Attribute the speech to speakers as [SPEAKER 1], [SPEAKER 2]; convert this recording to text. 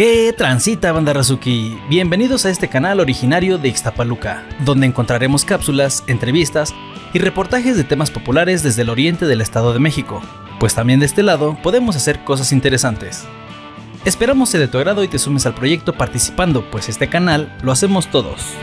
[SPEAKER 1] ¿Qué transita banda Razuki? Bienvenidos a este canal originario de Ixtapaluca, donde encontraremos cápsulas, entrevistas y reportajes de temas populares desde el oriente del Estado de México, pues también de este lado podemos hacer cosas interesantes. Esperamos sea de tu agrado y te sumes al proyecto participando, pues este canal lo hacemos todos.